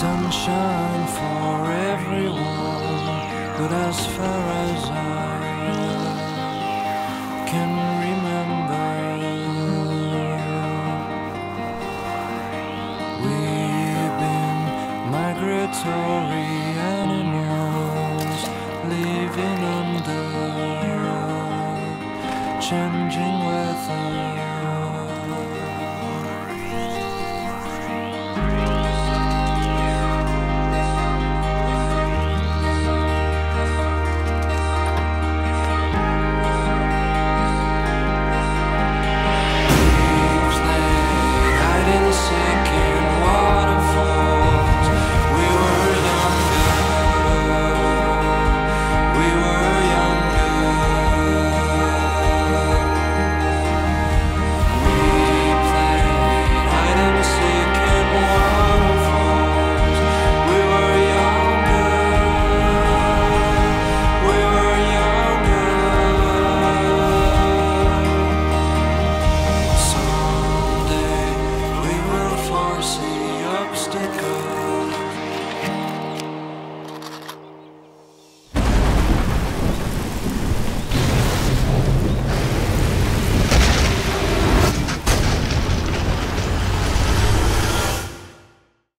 Sunshine for everyone, but as far as I can remember, we've been migratory changing weather.